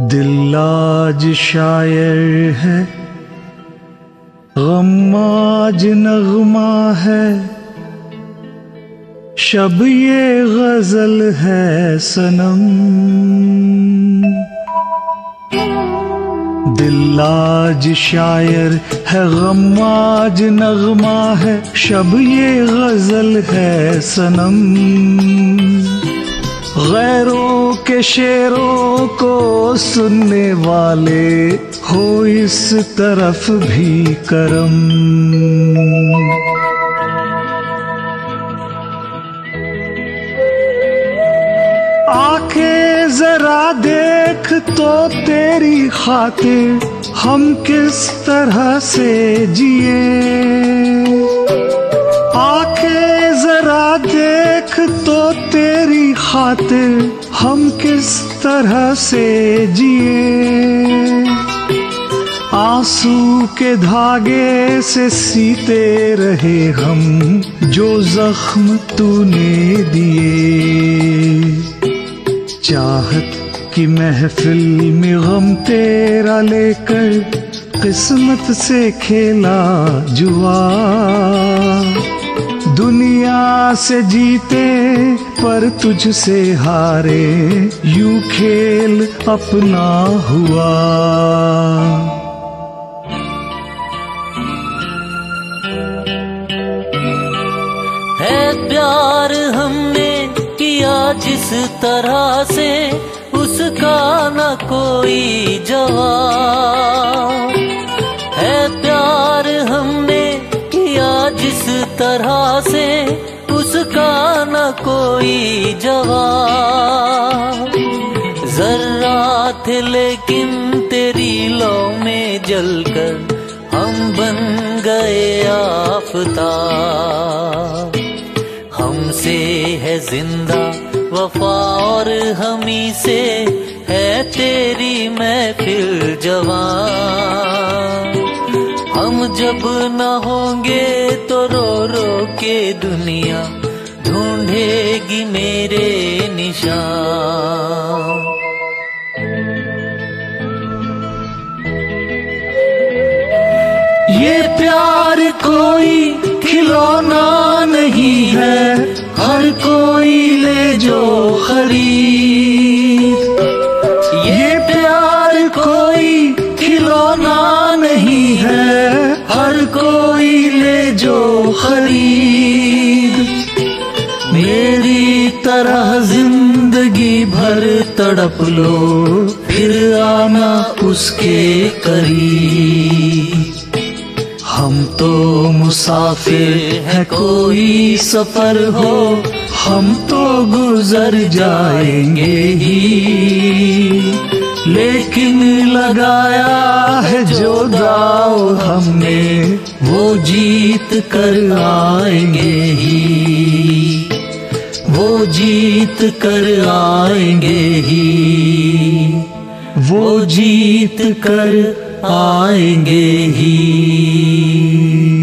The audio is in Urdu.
دل آج شاعر ہے غم آج نغمہ ہے۔ شب یہ غزل ہے سنم دل آج شاعر ہے غم آج نغمہ ہے۔ شب یہ غزل ہے سنم غیروں کے شعروں کو سننے والے ہو اس طرف بھی کرم۔ آنکھیں ذرا دیکھ تو تیری خاطر ہم کس طرح سے جیے آنکھیں ذرا دیکھ تو تیری خاطر ہم کس طرح سے جیے آنسو کے دھاگے سے سیتے رہے ہم، جو زخم تو نے دیے چاہت کی محفل میں غم تیرا لے کر قسمت سے کھیلا جوا۔ سے جیتے پر تجھ سے ہارے، یوں کھیل اپنا ہوا۔ ہے پیار ہم نے کیا جس طرح سے، اس کا نہ کوئی جواب۔ ہے پیار ہم نے کیا جس طرح سے نہ کوئی جواب ذرات تھے لیکن تیری لو میں جل کر ہم بن گئے آفتاب ہم سے ہے زندہ وفا اور ہمیں سے ہے تیری محفل جوان۔ ہم جب نہ ہوں گے تو رو رو کے دنیا ڈھونڈے گی میرے نشان۔ یہ پیار کوئی کھلونا نہیں ہے، ہر کوئی لے جو خرید۔ یہ پیار کوئی کھلونا نہیں ہے، ہر کوئی لے جو خرید۔ میری طرح زندگی بھر تڑپ لو، پھر آنا اس کے قریب۔ ہم تو مسافر ہے کوئی سفر ہو، ہم تو گزر جائیں گے ہی۔ لیکن لگایا ہے جو داؤ ہم نے، وہ جیت کر آئیں گے۔ وہ جیت کر آئیں گے ہی۔ وہ جیت کر آئیں گے ہی۔